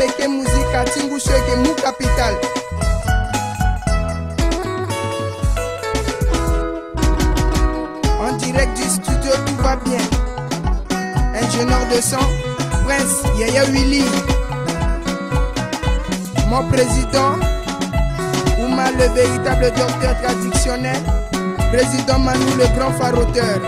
peke capital en direct du studio tout va bien ingénieur de sang, prince yaya willy mon président Ouma le véritable docteur traditionnel président Manu le grand faroteur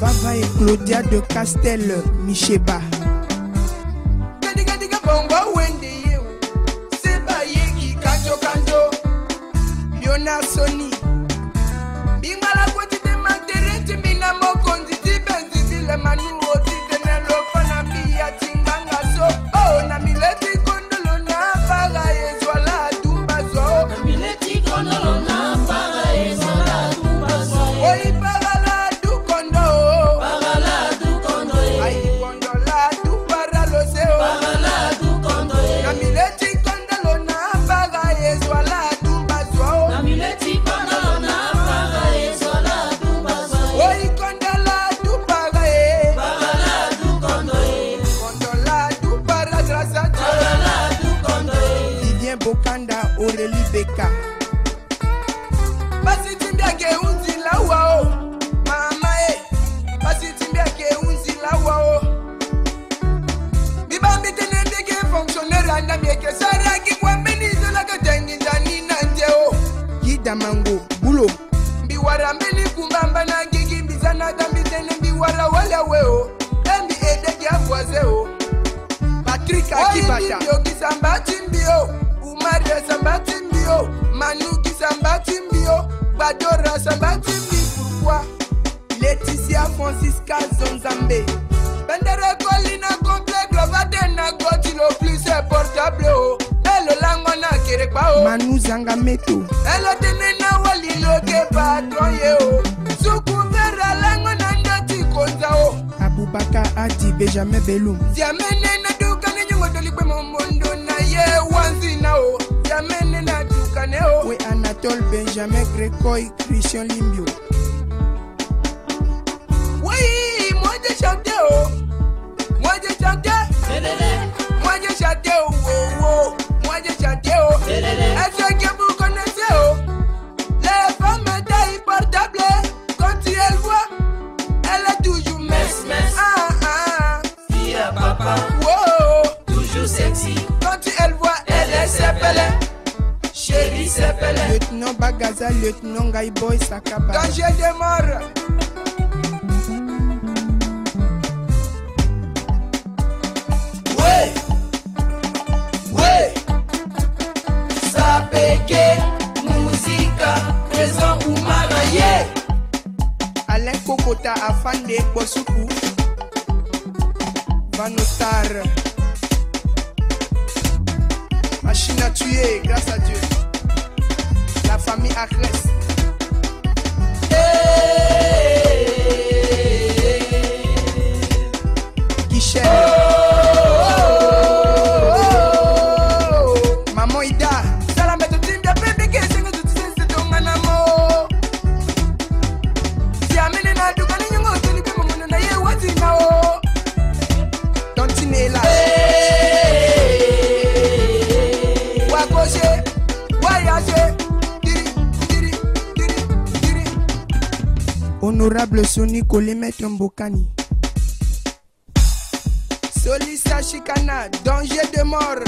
Baba et Claudia de Castel Micheba. kota afande bosuku Vanotar Machine à tuer grâce à Dieu La famille agresse l'honorable Sony en Bocani. Solissa Chicana, danger de mort.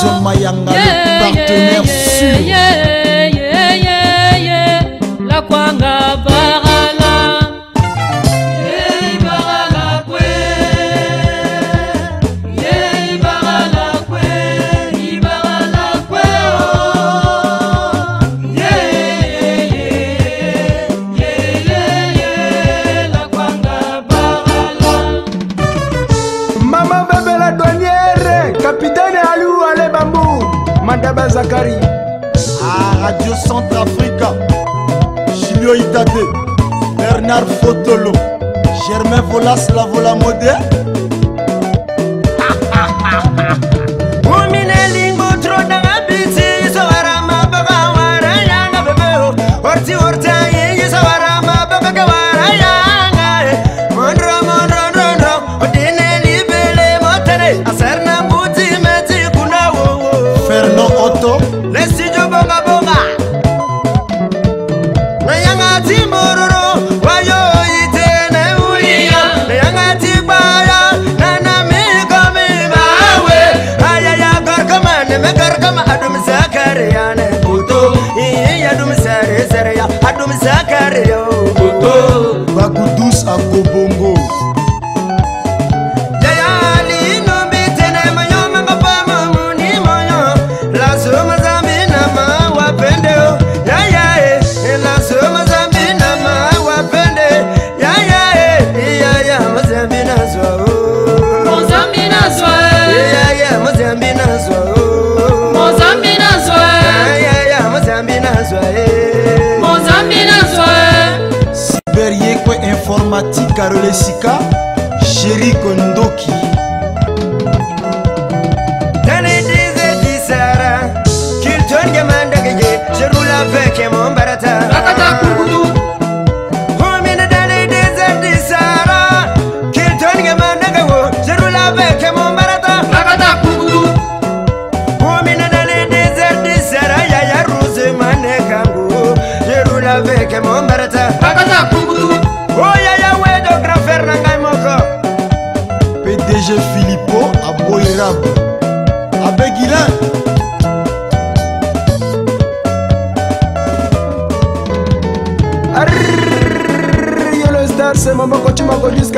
Zoma Yanga, le partenaire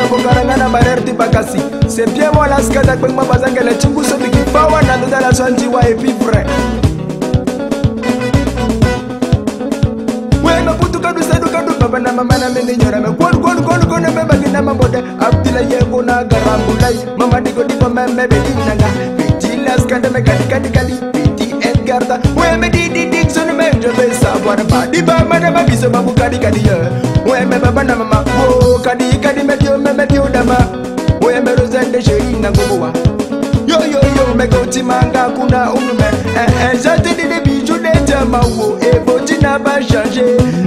kokokaranga na balerdi bakasi sepie molaskata kpengma bazangele cimbuso biki pawa na ndodala so ndiwa epivre na mama na mene nyora me kon kon kon kon me bagi na mama bode abdila ye ko na gara mulai mama digo digo me me be di na ga be di la skanda me kadi kadi kadi be di en garda we me di di di so me jo be sa bwa na pa di ba ma na ba biso ba bu kadi kadi ye we me ba ba na mama wo oh, kadi kadi me mepiudama uyemeruzende sherina ngubuwa yoyoyo mekotimanga kuna unume eh, eh, zatidili bijudeta mawo ebotina bashanje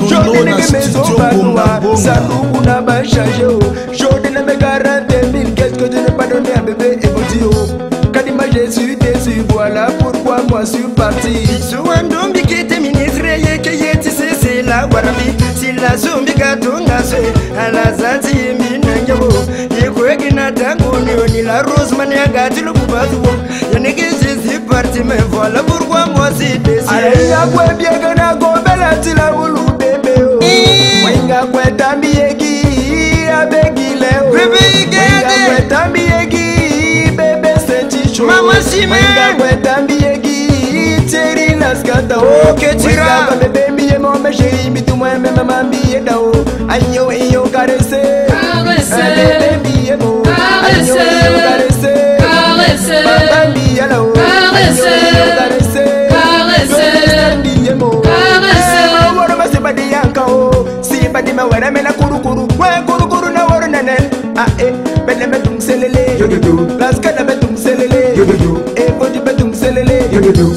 sodinigimezobanuwa sakukuna bashanje sodine mekarante minkeskotine padonea bebe ebotio kadima jesu desu vwala purkua mwasu parti suwandumbikete ministre yekeyetisesela warabi silasumbikatongase alazatimi ila rosman yagatilo kubatuwo yanikizizi parti mevala burkwa mwasidesiaiyakwebyekanagobelatila ulubebeo wenga kwetambiyeki abegile kwetambiyeki bebesetichokwetambiyeki terinaskatabebembiye momeshe imitumwememamambiyedao ayo iyo karese bebembiyemo badima wɛrɛ mɛna kurukuru wɛ kurukuru na woro nɛnɛ a ah, e eh. bɛnɛ bɛ tun selele yododo lasikɛ na bɛ tun selele yododo e eh, bodi bɛ tun selele yododo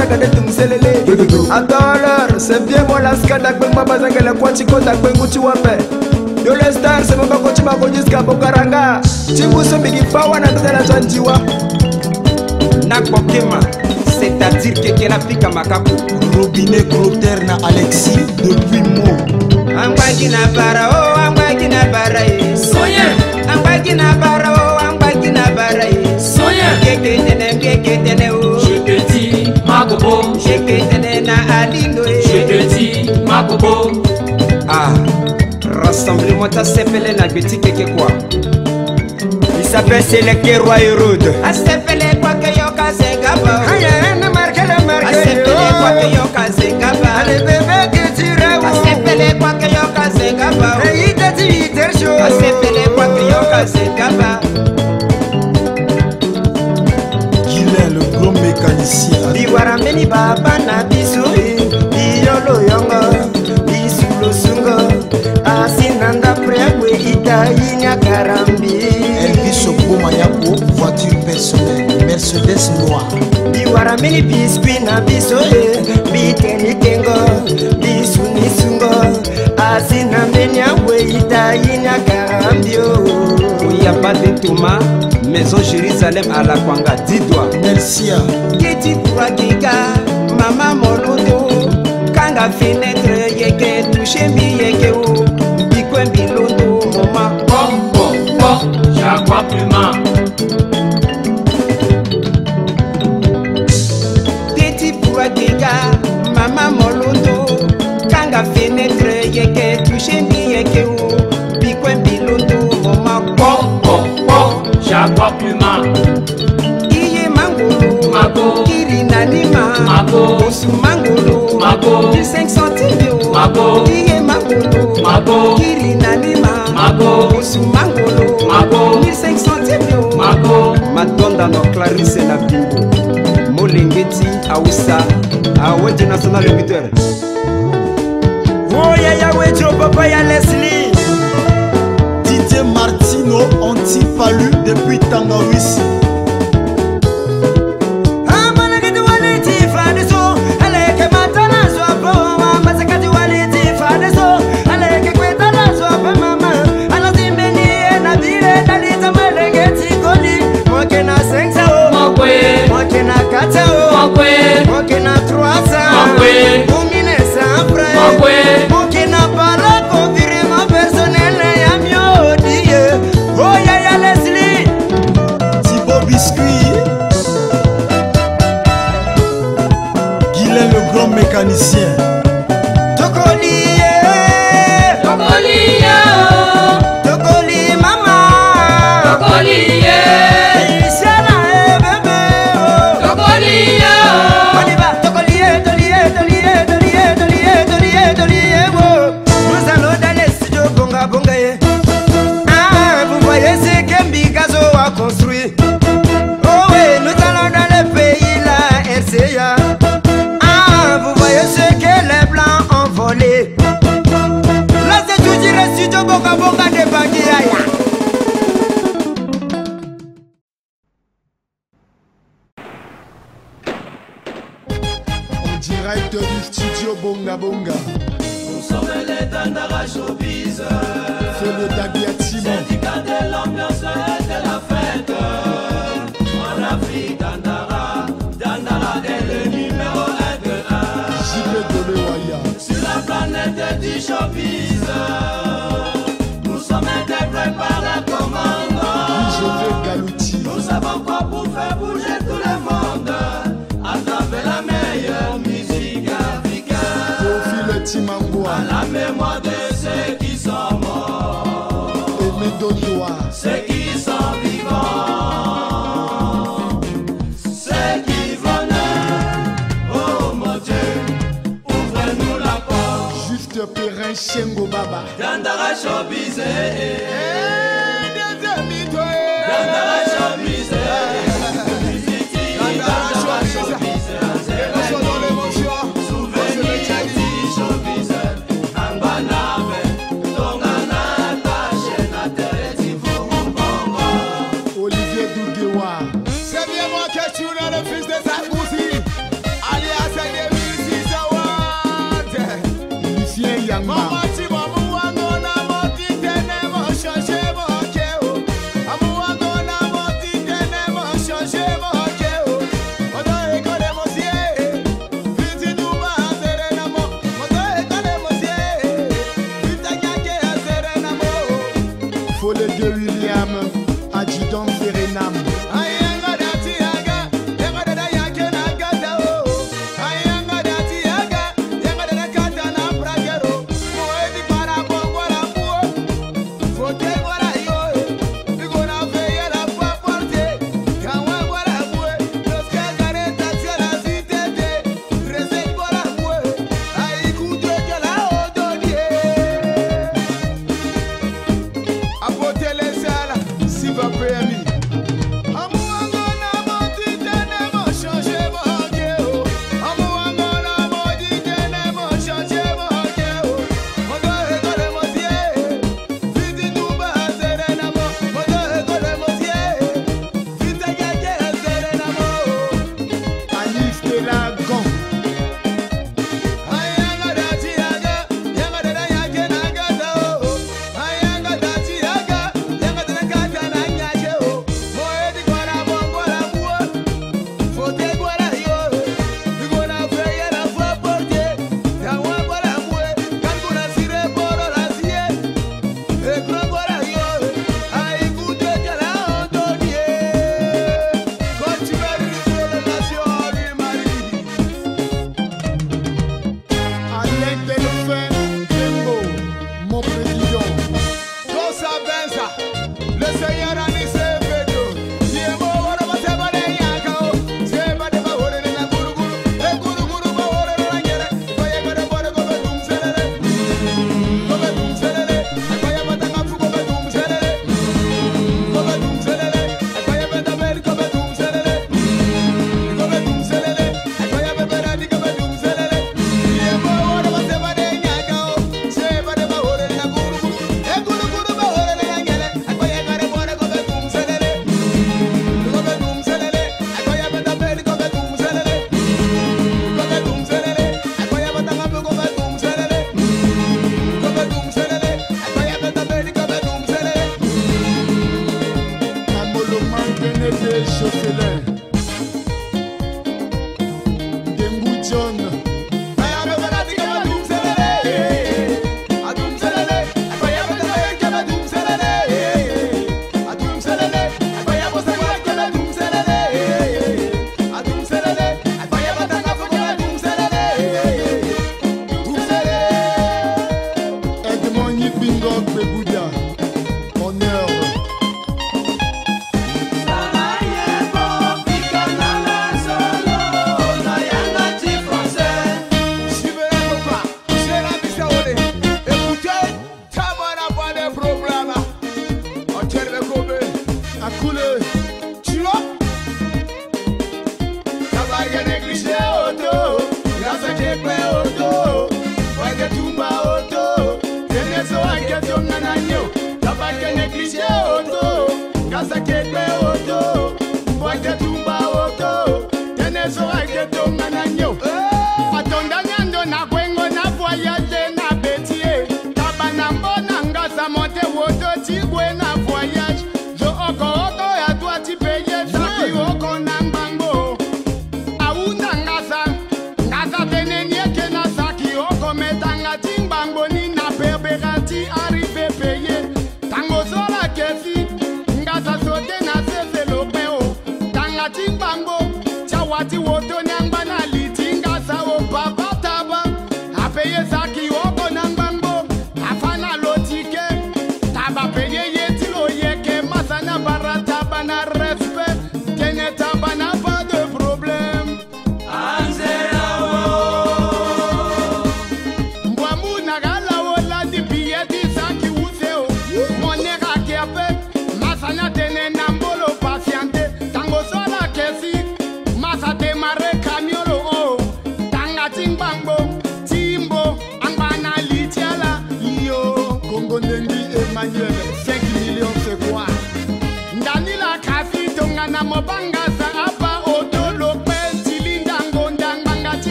chakanete muselele atolor sepie molaska dakpengma bazangela kwachiko dakpengu chiwape yolestar semobako chimakojiska bokaranga chibuso bikipawa na tatela cha njiwa nakokema c'est-à-dire kekela pika makako robinet clotaire na alexis depuis mo angwaki na bara o oh, angwaki na bara ye eh. soye angwaki na bara o oh, angwaki na bara ye eh. soye keketene keketene Je te dis ma bobo, Ah, rassemblement ta sepele na gbeti keke quoi. Il s'appelle Seleke Roi sepele bozwi biskwi na biso ye bitenitengo bisunisungo asi na mbeni aweitai na karambio yapa de toma maison jérusalem alakwanga didwa mercia kiti turakika mama moludo kanga fenetre yeke tushemi yeke o bikwembilondo moma pompo po jakwa pluma Mabo, Mangolo, Mabo, du 5 centimes d'eau, Mabo, Guillé Mangolo, Mabo, Kirinanima, Mabo, Mangolo, Mabo, du 5 centimes Mabo, Madonna no Clarisse la Bimbo, Molengeti, Aoussa, Aouette National Limiteur. Woya Yahweh Joe Papa ya Leslie Didier Martino anti depuis Tangawissi tata wakwe okina troasa wakwe umine sapre wakwe okina pala confirma personnel ya miodie oya oh, ya leslie tibo biscuit guilain le grand mécanicien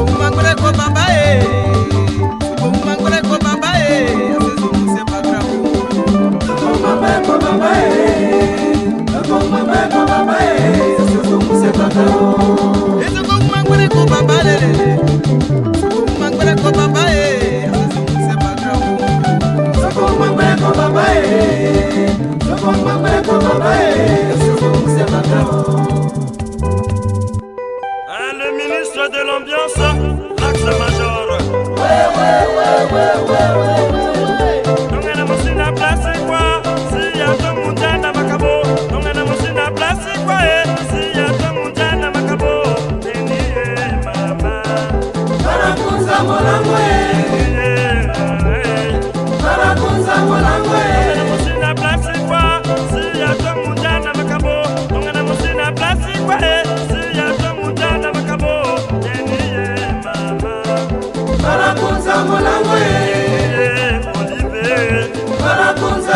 sukumumanguleko bamba e sukumumanguleko bamba e asizumuse pakrao sukumumanguleko bamba e sukumumanguleko bamba e asizumuse pakrao esukumumanguleko bamba lelele sukumumanguleko bamba e asizumuse pakrao sukumumanguleko bamba e sukumumanguleko bamba e asizumuse pakrao changer l'ambiance, Max Major. Ouais, ouais, ouais, ouais, ouais, ouais, ouais. Non, a moussé eh, a place,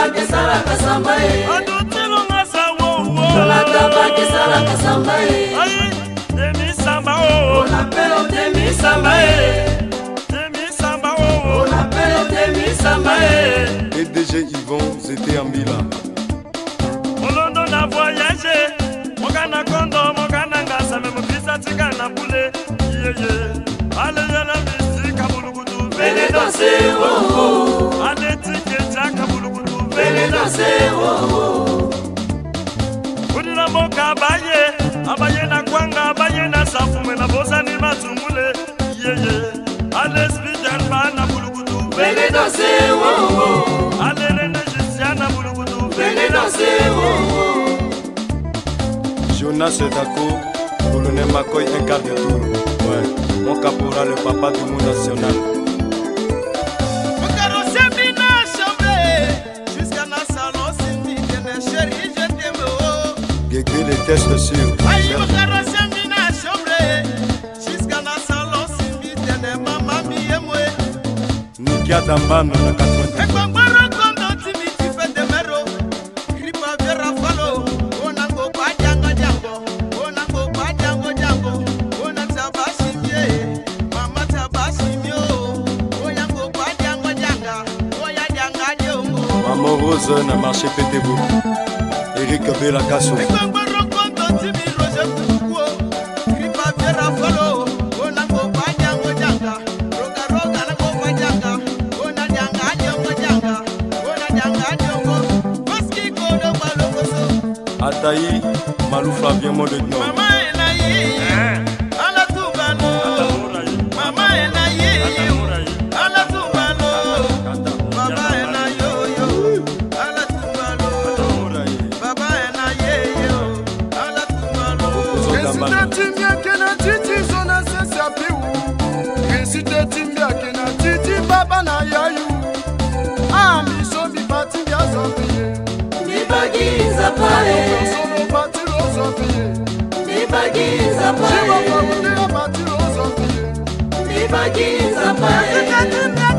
bakesalaka samba ye atutilonga sango olata bakesalaka samba ye temisamba o olapelo temisamba ye temisamba o olapelo temisamba ye edg ivon zete ya mbila olondo na voyage moka na kondo moka na ngasame mobisa tika na bule yeye aleyela misika bulukutu vene danse o oh. danser, oh oh. Allez, reine Josiana, Boulou venez danser, oh oh. Jonas Dako, Colonel Makoy, un quart de tour. Ouais, mon caporal, le papa du monde national. Oh, oh. Gégué les tests sur. Aïe, kiata mbana na katwende ekongoro kondo timi tifende mero gripa vera falo ona ngo bajango jango ona ngo bajango jango ona tabashi je mama tabashi myo ona ngo bajango janga oya janga jongo amorose na marché pété vous Eric Bella Casso Maman Malou Flavien de Nibagi Zamba, Nibagi Zamba,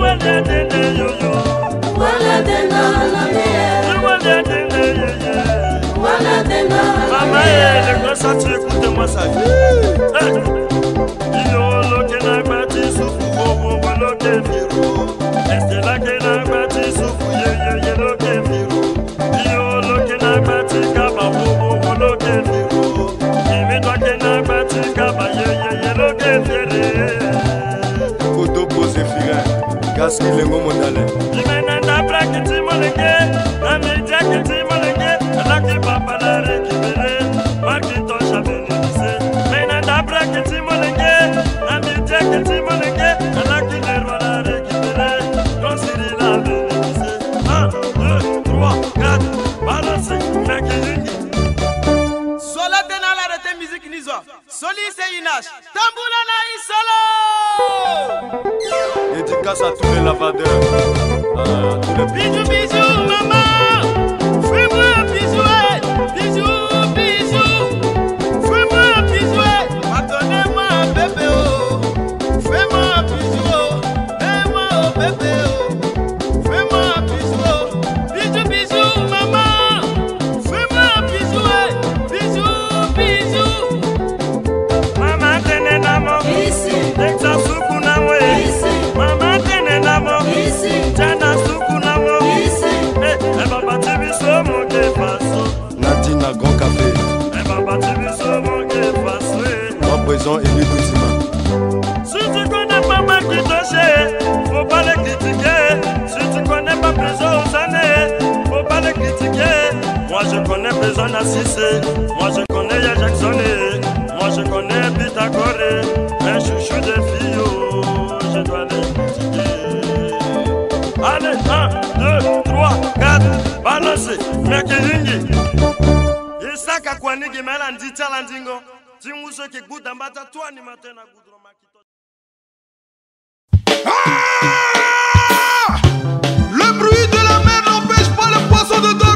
wele dene yoyo. Wele dene alamiye. Wele dene yeye. Wele dene alamiye. Mama ye le gbasa ti kute masa ye. Iyo lo kena gbati sufu owo wo lo ke mi ro. Ese la kena. kasi lengo mondale imena na plakiti molenge na mijakiti molenge alaki papa na rekibele makitosha belelise mena na plakiti molenge na mijakiti molenge dédicace à tous les lavadeurs, à tous les Moi je connais Beson Assisé, moi je connais Yajaxoné, moi je connais Pitagore, un chouchou de Fio, oh, je dois aller. Allez, 1, 2, 3, 4, balancez, Mekilingi. Isaka Kwanigi Melandi Talandingo, Timuso Kikudambata, toi, ni matin à Goudron Makito. Ah! Le bruit de la mer n'empêche pas le poisson de dormir.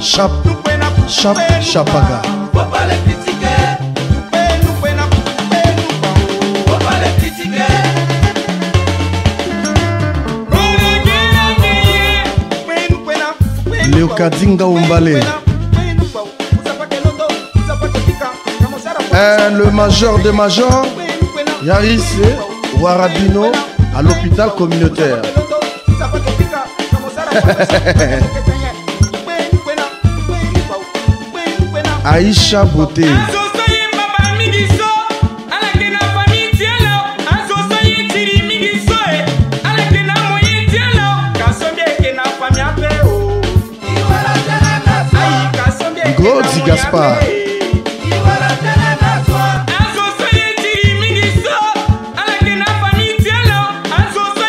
Chap, chap, chapaga. Eh, leokadinga ombale eh, le major de major yarise warabino à l'hôpital communautaire aisha beauté Godzi Gaspar.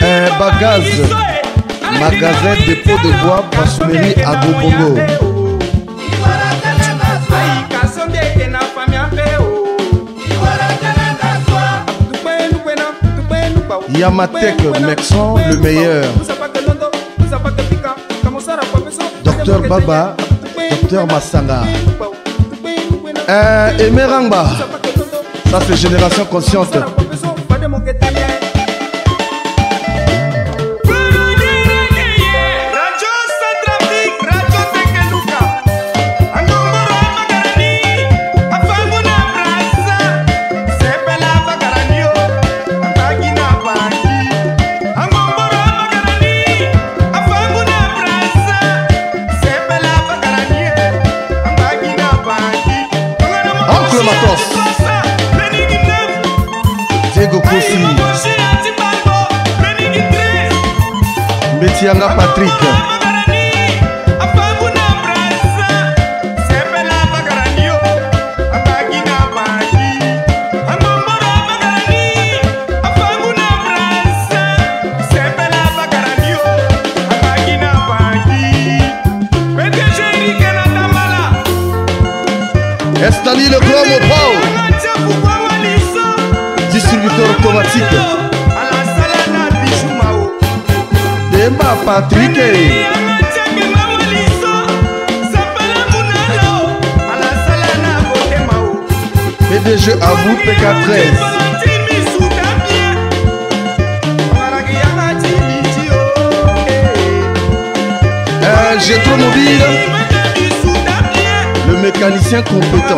Euh, Bagaz. magasin dépôt de bois parfumerie agrobongo Yamatek Mexon le meilleur Docteur Baba Docteur Massanga euh, Emerangba Ça c'est Génération Consciente le matos diego kosi mbeti yanga patrike politique demba patrike pdg abou pk13 J'ai trop mobile, le mécanicien compétent.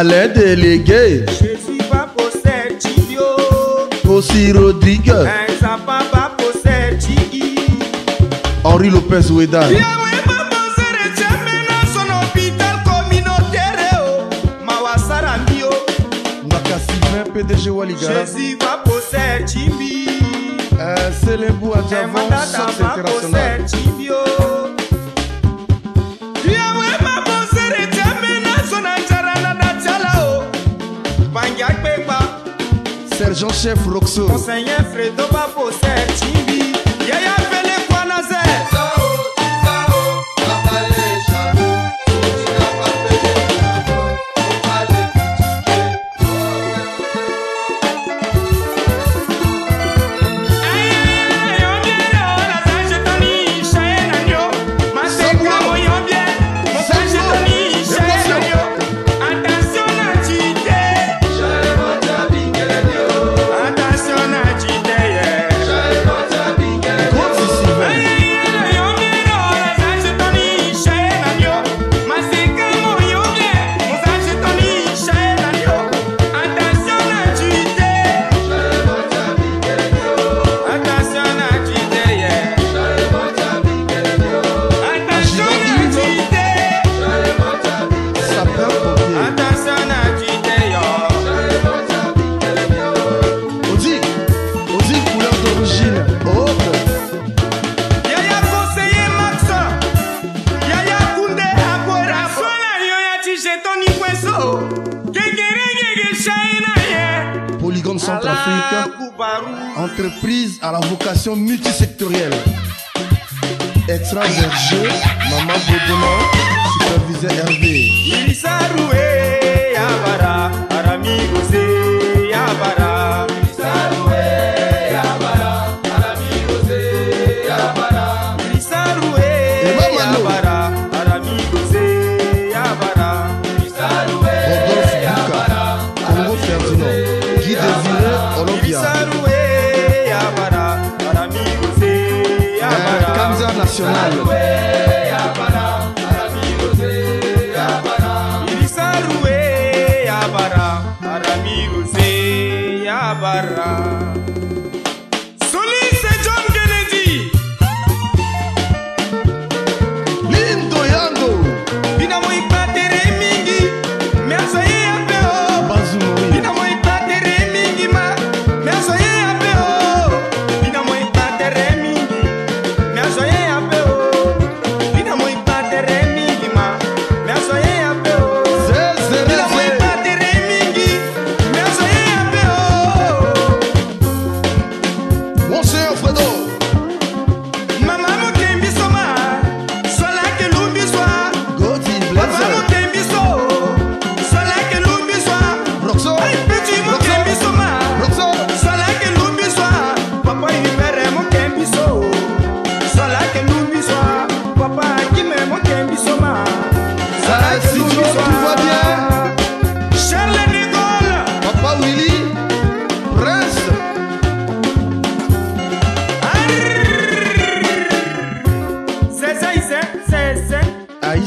Alain Délégué. Jesiba Possetio. Aussi Rodrigue. Ezapapa Possetio. Henri Lopez Oueda. Oh. PDG Waligara. Jesiba Possetio. Euh, Selembu Adjavon, Sox International. Oh. Sergent-chef Roxo. Monseigneur Fredo Babo, c'est Timbi. Yeah, yeah.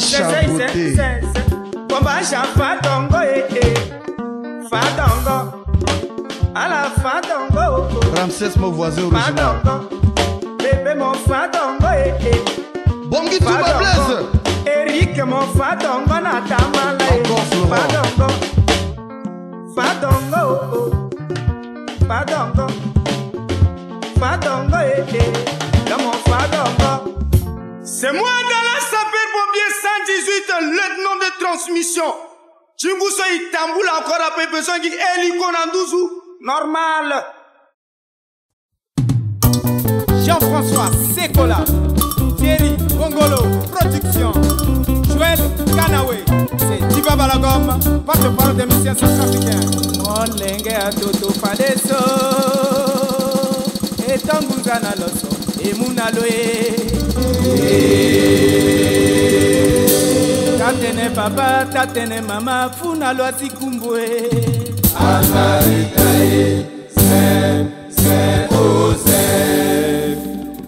chaboté kombasha fadongo ee eh, eh. fadongo ala fadongo oh, oh. Ramsès, mon voisin original bébé mon fadongo ee eh, bongi tuba blesse. eric mon fadongo na tamala fadongo fadongo oh, fadongo fadongo ee dans mon fadongo c'est moi, la sapeur-pompier 118, le lieutenant de transmission. vous Chunguso Itamboul, encore après besoin qui est normal. Jean-François Sekola, Thierry Bongolo, production. Joël Kanawe, c'est Diba Balagom, porte-parole des musiciens centrafricains. Mon lengue a toto fadeso, et tangungana loso, et aloe, tatene papa tatene mama funa lwati kumbwe azalitaye ose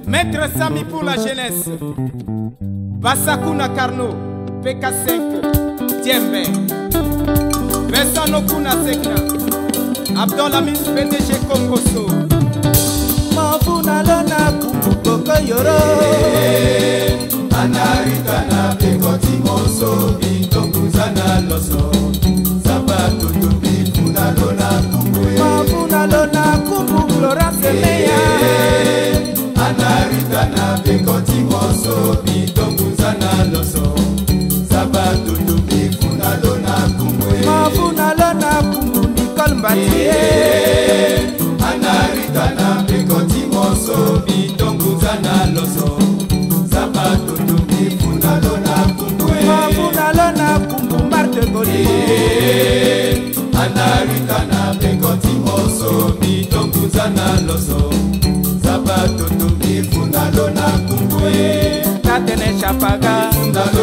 maître sami pour la jeunesse basakuna carno pk5 diembe vincent nokuna segna abdolamis pdg congoso mofuna lona kukoko yoro eh, anaritana pengo timoso itonguzana loso sabato yobi funa lona kumbwe mofuna lona kumbu glora semeya eh, anaritana pengo timoso itonguzana loso sabato yobi funa lona kumbwe mofuna lona kumbu nikolmbatie eh, na mpengo timoso bitonguza na loso sapato toki fundalo na kumbuefundalo e. na kumbu martegoli e, anarika na mpengo timoso bitonguza na loso sapato toki fundalo na kumbue natene shapaga fundalo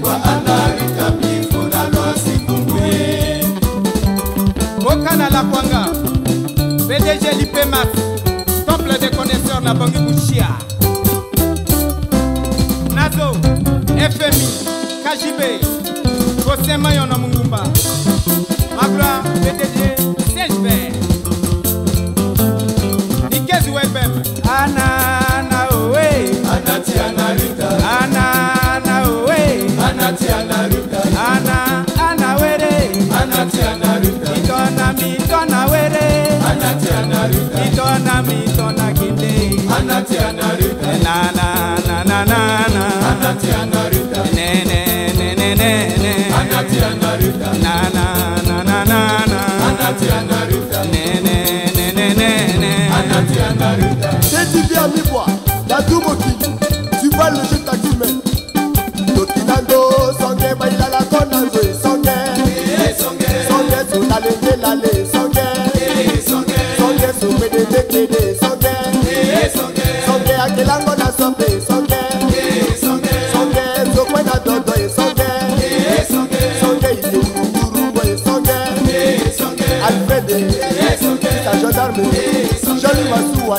sɛma yɔnɔ mungumba mabra bdg sɛsbɛ ni kɛsi wɛgbɛm anana ana ana were kinde Anati anarita. Nene, nene, nene, nene. Anati anarita. Se ti vi a mi qua. Maboko Johnny Masuwa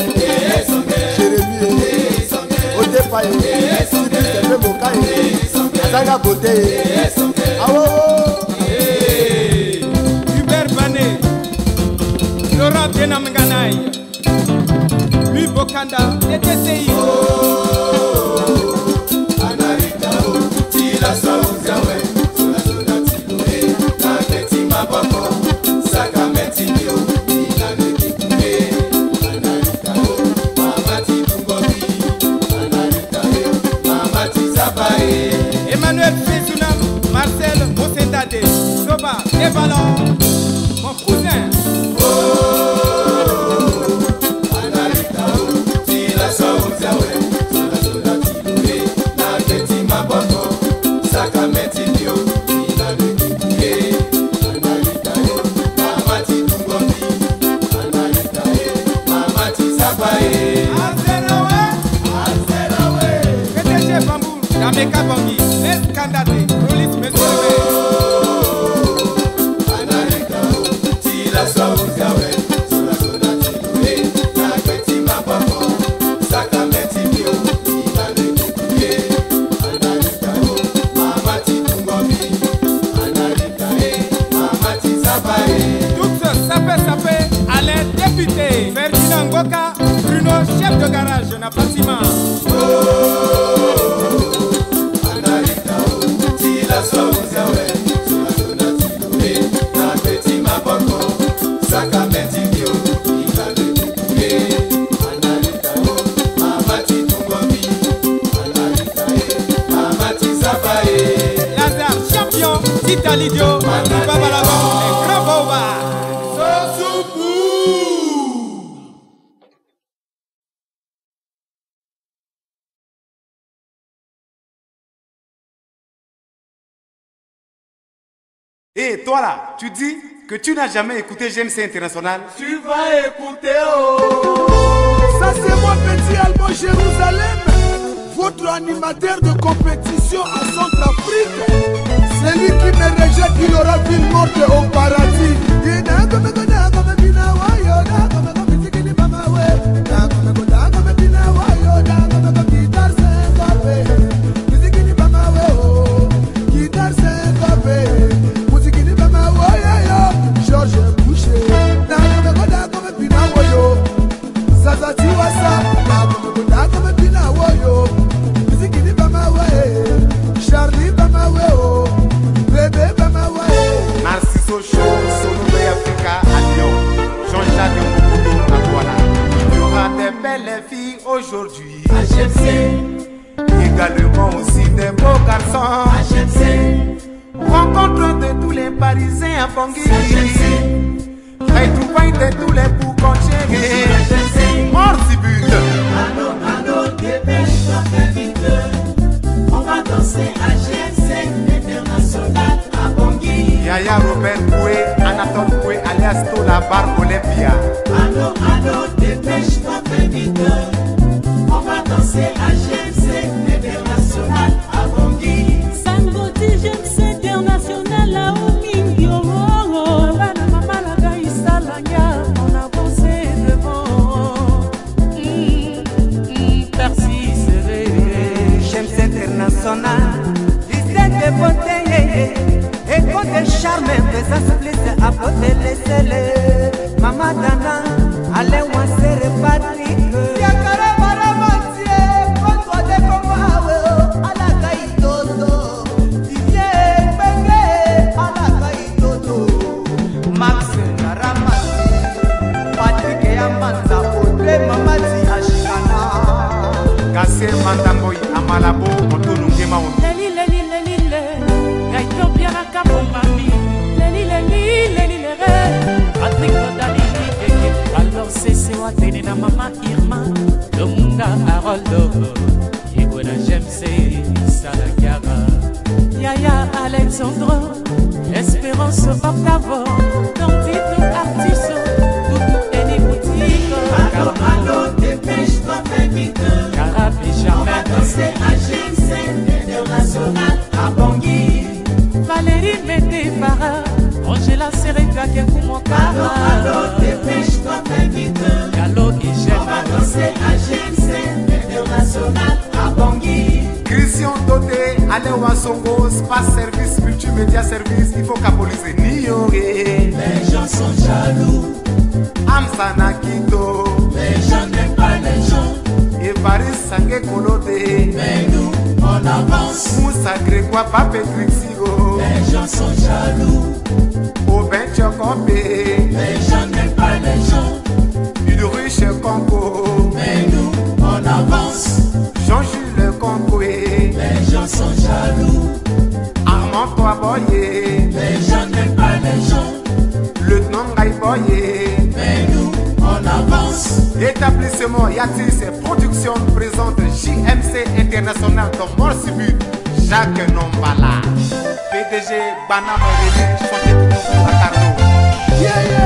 Jérémie Odepaye Sibi Sepe Mokaye Azanga Bote Awo Hubert Bané Laurent Benamganaï Lui Bokanda DTCI oh. Nepal. Voilà, tu dis que tu n'as jamais écouté GMC International. Tu vas écouter, oh Ça c'est mon petit album Jérusalem. Votre animateur de compétition à Centrafrique. C'est lui qui me rejette, il aura vu morte au paradis. C'est un fongi Retrouvaille de tous les boucons chéris Mort si but Allô, allô, dépêche-toi, fais vite On va danser à GMC International à Bangui Yaya Robert Koué, Anatole Koué, alias la barre Olympia Allô, allô, dépêche-toi, fais vite On va danser à GMC Écoutez charme, mais ça se blesse à côté laissez-le Maman Dana, allez on se répartit eh. Dovo, Yebola Jemse, Salakara, Yaya Alexandre Espérance yo basongo spa service multimédia service ifokabolize niyo ye les gens sont jaloux amsa na kito les gens n'aiment pas les gens et paris sange kolode mais nous on avance moussa grégoire papetrixio les gens sont jaloux obin tiokope les gens n'aiment pas les gens L'établissement Yatis et Production présente JMC International de Morsibu, Jacques Nombala. PDG Banam René, Sotetou Bacardo. à yeah.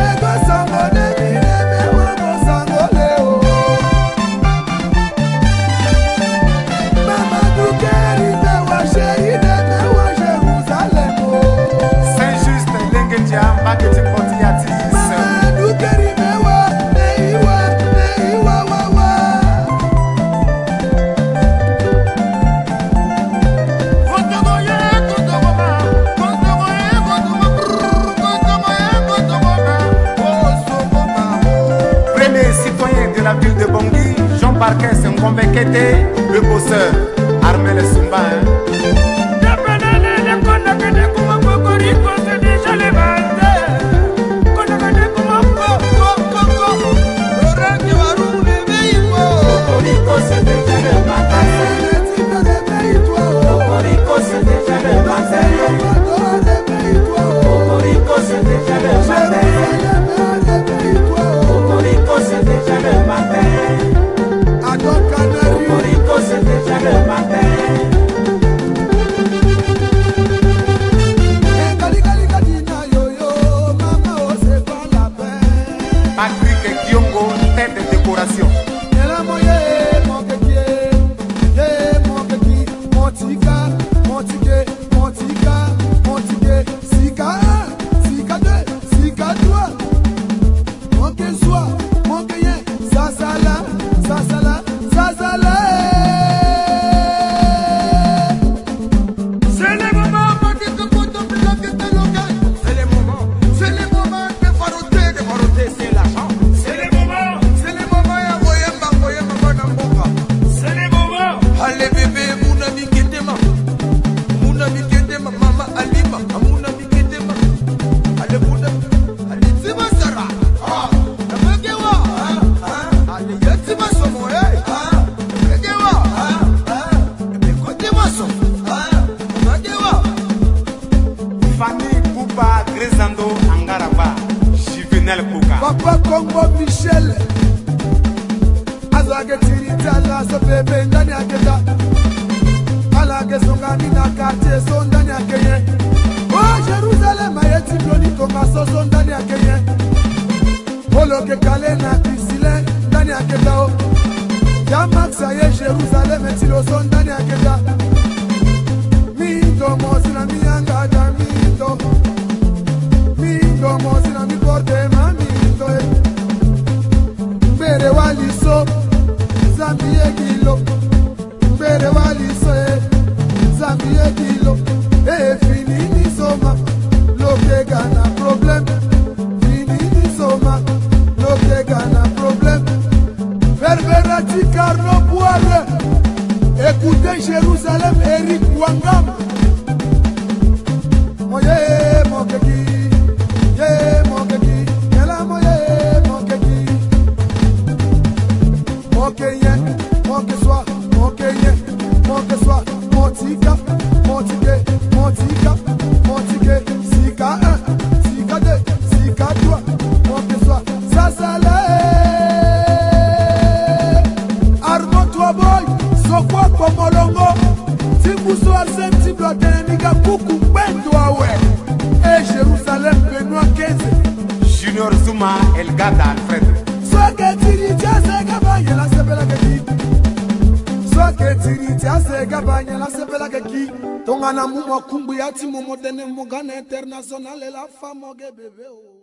na mu makumbu ya ti mo modene mugana international e la femme ge bébé o oh.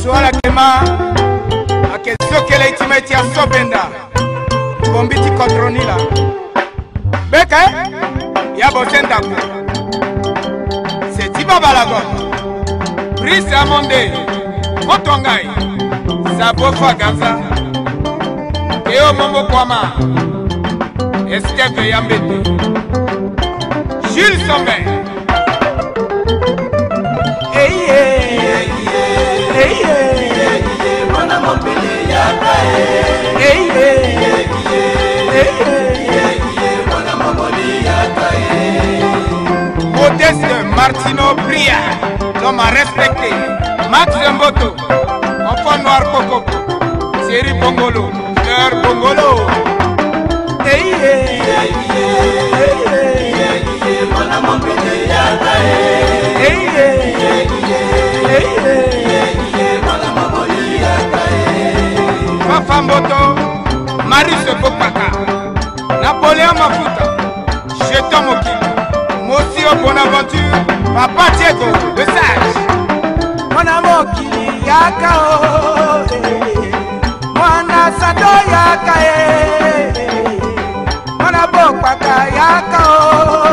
swala kema akezokela itima eti ya sobenda bombi ti kotronila beke eh? ya bose ndako seti babalago prise ya monde motongai sabofa ganza eyo mombokwama Esteve Yambete Jules Sommer Eye Eye Mwana mobile yaka Eye Eye Mwana mobile yaka Modeste Martino Bria L'homme à respecter Max Zamboto Enfant noir Coco Série Bongolo Fleur Bongolo mafamboto marise bopaka napoléon mafuta jeton mokili mosio bonaventure papa diego le sage mwana mokili yaka o mwana sando yaka e pataiacaô.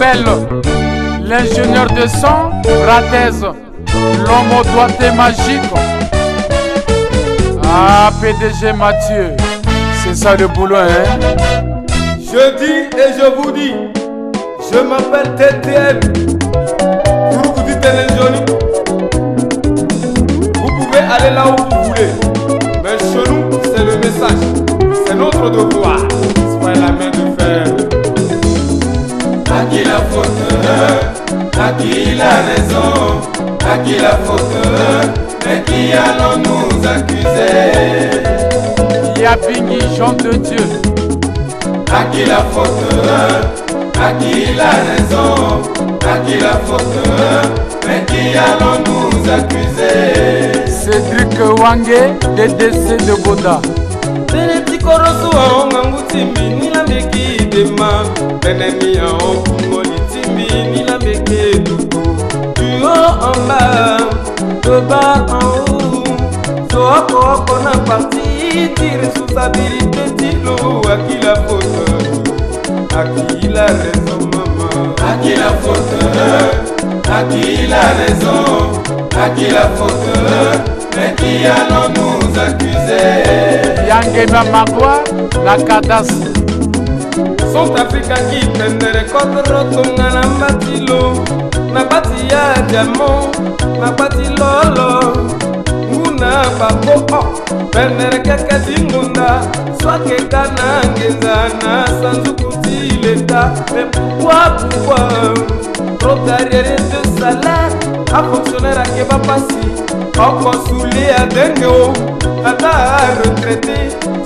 m'appelle l'ingénieur de sang, Ratez, l'homme doigts, t'es magique. Ah, PDG Mathieu, c'est ça le boulot, hein? Je dis et je vous dis, je m'appelle TTM. Vous vous dites les Vous pouvez aller là où vous voulez. Mais chez nous, c'est le message. C'est notre devoir. à qui la raison, à qui la faute, mais qui allons nous accuser Yabini, Jean de Dieu. A qui la faute, à qui la raison, à qui la faute, mais qui allons nous accuser Cédric Wangé, DDC de Boda. Benedikoroso, Ngangutimbi, Nilameki, Dema, Benemi, Okungoli. elingi na beke duo amba toba en haut tookoko na parti ti responsabilité ti lo akila fote akila raison mama akila fote akila raison akila fote mais qui allons nous accuser yangema magwa la cadence sotafikaki pendere kodro tonga na matilo nabati ya diamo nabati lolo nguna babo o oh, pendere keke dingunda swakeka na ngenza na sanzukutileta mepukwa pukwa trop darrière de salade afonctionnaire ake bapasi okonsule ya ndenge o ata retraite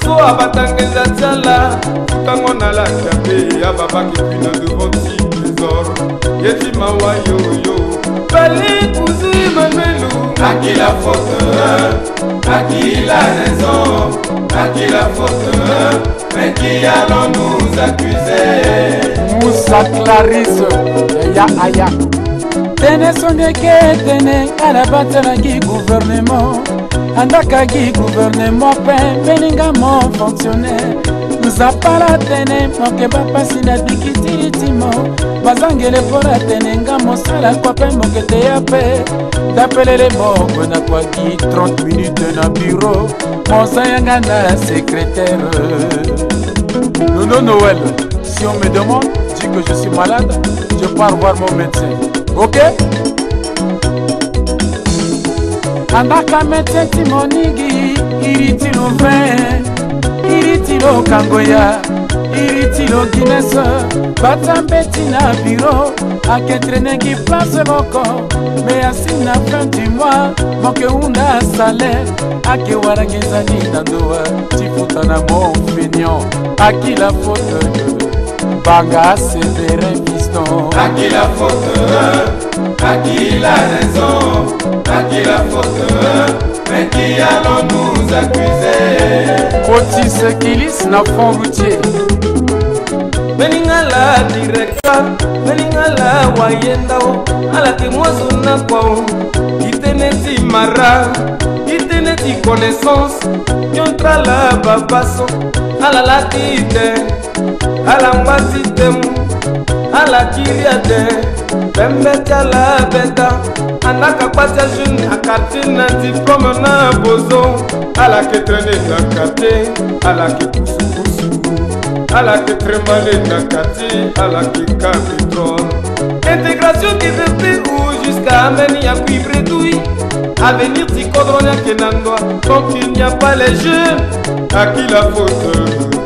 so abatangeza tiala kutango na lakabe ababaki kuna devanti trésor yeti mawa yoyo bali kuzi mamelu aki la faute aki la raison aki la faute mais qui allons nous accuser moussa clarisse ya aya tene sondieke tene gouvernement, andaka andakaki gouvernement pein, mpeninga mon fonctionnaire nzapala tene mokeba mpasi na bikitilitima le fora tene nga sala kwa mpe les mots, mo Kwa toi qui 30 minutes na biro yanga na secrétaire nono Noël, si on me demande dis que je suis malade je pars voir mon médecin ok ambaka meteti iritilo mpe iritilo kangoya iritilo guinness bata na biro aketrenengi place moko me asi na fin du mois mokeunda salaire akewarangi ezali na ndoa tifuta na qui la faute Banga sévère fiston À qui la faute À qui la raison À qui la faute Mais qui allons nous accuser Otis Kilis na front routier beningala directeur beningala wayendao alake mwazo na kwao itenesi mara apesi connaissance yotala babaso alalaki te alangwasi temu alakilia te pembe tiala beta andaka kwatia june akatina diplome na bozo alaketrene ezaka te alaki pusupusu la alaki trembale na à la kapitron intégration esprits ou jusqu'à amener à cuivre douille avenir tikodron qui na ndwa tant il n'y a pas les jeunes à qui la faute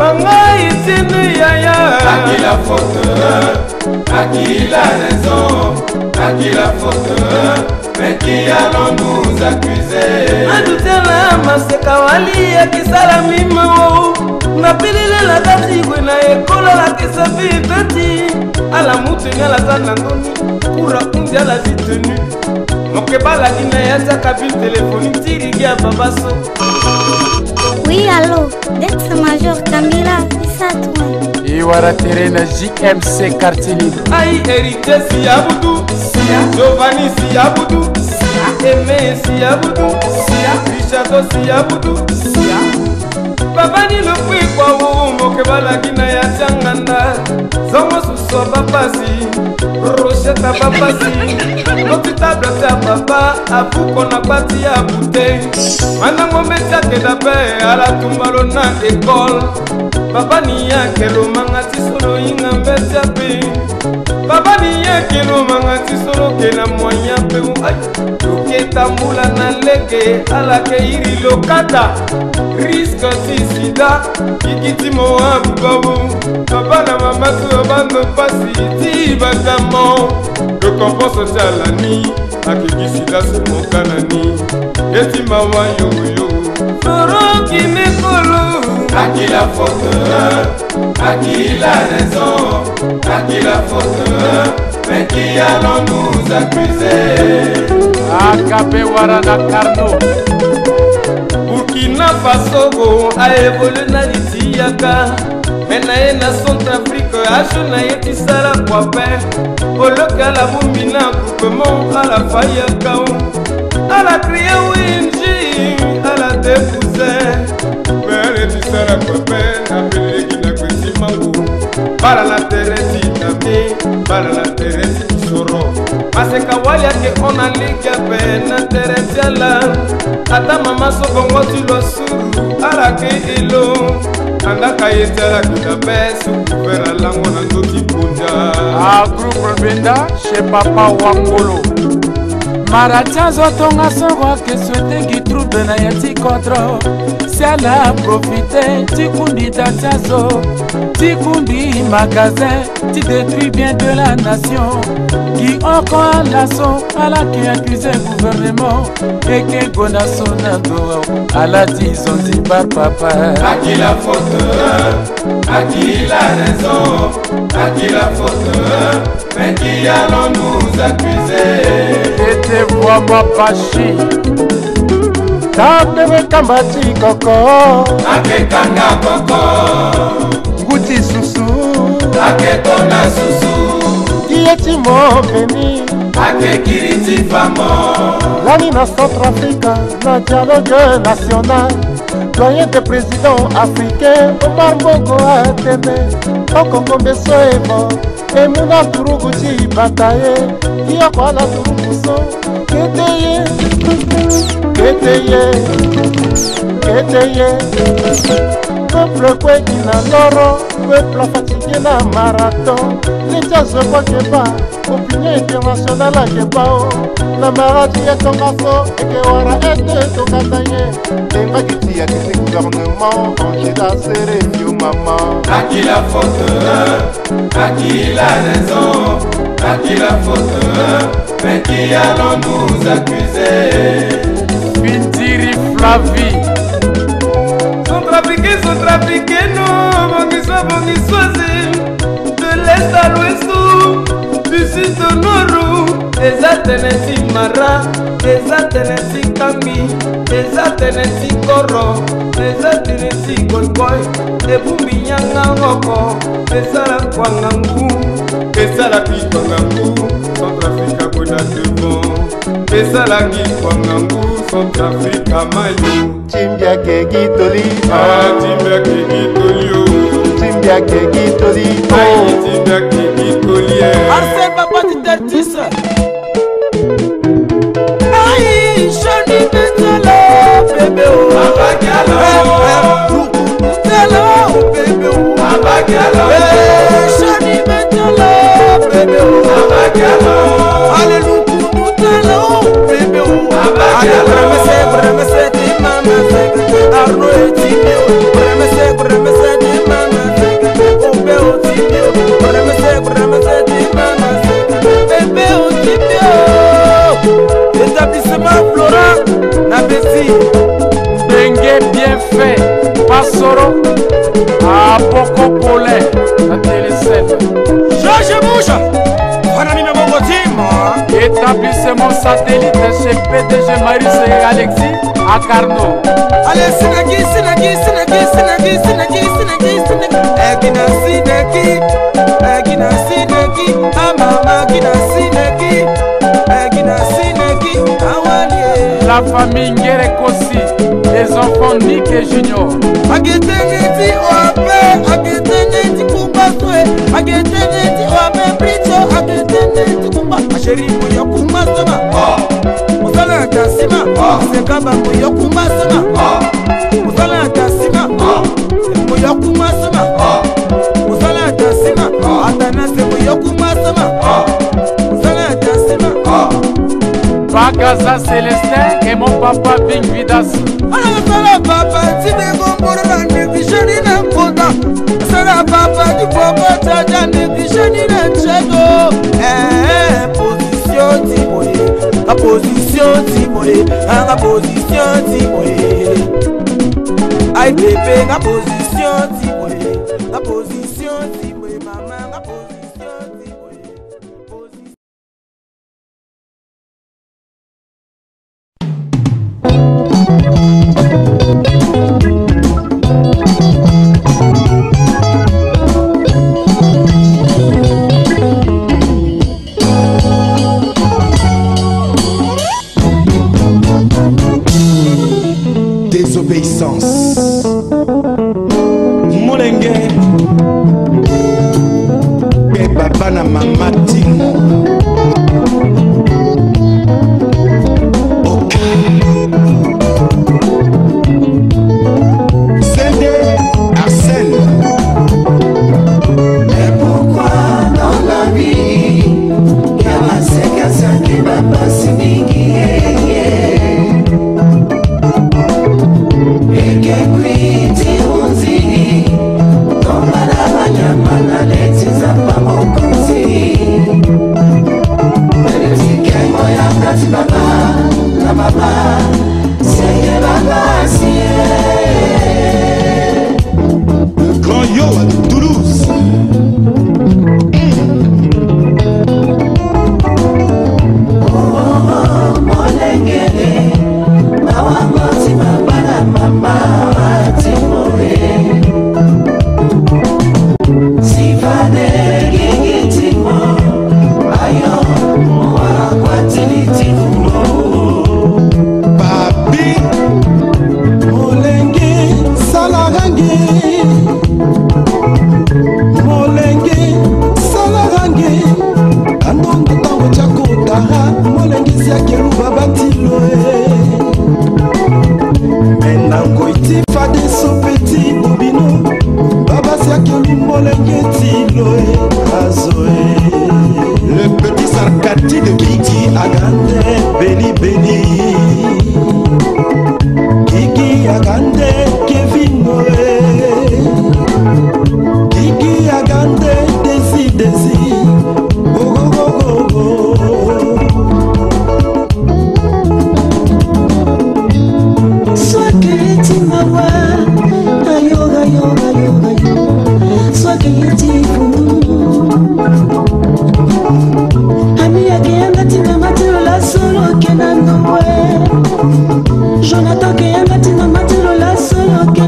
bangai sinu yaya akila faute akila raison akila faute meki allons nous accuser adutela maseka wali akisala mimao napililela tatigwe na ekolalakisa vitati ala mutu ngalaza na ndoni urakundi ala vitenu mokeba alandi na ye azaka bile telefoni ntirigi ya babaso oui allo dete major kamila isatwa iwara tere na jmc quartier libre ai hérité siyabudu giovanni siyabudu eme siyabudu richardo siyabudu babani lokwikwawu moke balaki na ya tianganda zongo suso bapasi rosheta bapasi lopitablate ya papa apuko na kwati ya bute mandango metiakeda mpe alatumbalo na ekole baba niyakelomanga tisolo yinga mbesi ya pe baba niyakelomanga tisolo kela mwanya peu toketambula na leke alakeiri lokata riske sisida ikitimo abubabu papa na mama soyo bando mpasi ti bakamo lokompo socialani akeki sida somokanani eti mawa yoyo toroki mikolo akila faute akila raison akila faute mais qui allons nous accuser akape wara na karno burkina faso aevole na litiyaka me na ye na centrafrike ajo na ye kisala kwape kolokala mumbi na groupement alafayakao ala crie win sekuse merebisalaka mpe napeleki na kwesi mangu bala na teresi nami bala na teresi kisoro maseka waliaki ona liga mpe na teresi ala ata mama sokongo tilosuru alaki ilo andaka ye ezalaki na mpe sukuvera lango na nzoki punja agroupe ah, benda che papa wangolo marati azotonga soko akeso otengi trouble na ye ti kontrol siala aprofite ti kundi tati azo ti kundi magasin ti détruit bien de la nation ki oko alaso alaki akuse gouvernement ekego na so na do alati zonzibar papa akila faute akila raison akila faute mais qui allons nous accuser lè bu ọmọ bàṣì tàdéwé kàmbàtì kọ̀kọ́. akẹ́kọ̀ọ́ kọ̀kọ́. gúti ṣùṣù. akẹ́kọ̀ọ́ náà ṣùṣù. iye tí mo na centre africa na dialogue national doyen des présidents africains omar bongo ateme okongo mbeso evo emuna turugu ti bataye kiyoko ala turugu so. Kétéyé kétéyé kétéyé peuple kweki na loro peuple fatigué na marathon litiazokwa keba opinion international akeba o na maradi etonga so ekewara ete etokata ye ndenga kiti ya kiti gouvernement angela serevio mama akila faute la raison a qui la faute Mais qui allons nous accuser sont trafiqués, sont trafiqués, non Bongiswa, bongiswa, de l'Est à l'Ouest susi sonoru eza tenesi mara eza tenesi kambi eza tenesi koro eza tenesi golboy ebumbi yanga ngoko ezala kwanga ngu ezalaki kwanga ngu centrafrika kona devant ezalaki kwanga ngu centrafrika mayo cimbiakegitoli cimbiakegitolio ah, bẹ̀kẹ̀ kí torí tó. báyìí ti bẹ̀kẹ̀ kí kò lé ẹ. àṣẹ bàbá ti tẹ̀ tí sà. báyìí ìṣọ́ni bí tẹ́lẹ̀ bèbè o. bàbá kẹlẹ́ o. ẹ ẹ dùkú tẹ́lẹ̀ o bèbè o. bàbá kẹlẹ́ o. ìṣọ́ni bí tẹ́lẹ̀ bèbè o. bàbá kẹlẹ́ o. alẹ́ dùkú tẹ́lẹ̀ o bèbè o. bàbá kẹlẹ́ o. alẹ́ bẹ̀rẹ̀mẹsẹ̀ bẹ̀rẹ̀mẹsẹ̀ ti máa ma fẹ́ kí arúgbó etí mi o. bẹ̀rẹ̀mẹsẹ̀ bẹ̀rẹ̀mẹsẹ̀ ti máa ma. établissement florent na besi ndenge bien fait pasoro apoko pole na telesete george bouge wanami na bongo tima établissement satellite chez pdg marise alexi akarno ale sinaki sinaki sinaki sinaki sinaki sinaki sinaki ekina sinaki ekina sinaki amama kina sinaki ekina sinaki La famille Nguéré-Kossi, les enfants Niké Junior. A gué déne di wabé, a gué déne di koumba soué, a gué déne di wabé britcho, a gué déne A chéri mouyoku masuma, oh Mousala Ndiassima, oh A sengaba mouyoku masuma, oh Mousala Ndiassima, oh A mouyoku masuma, oh Mousala Ndiassima, oh A tanase mouyoku masuma, oh Mousala Ndiassima, oh Baka za Celestin et mon papa Big Vidas. Alabala papa, tine bombora la nebishani na mpoda. Sala papa, du papa taja nebishani na chego. Eh, position timoye, a position timoye, a position timoye. Ay pepe, a position timoye, a position timoye.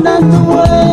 woman and the world.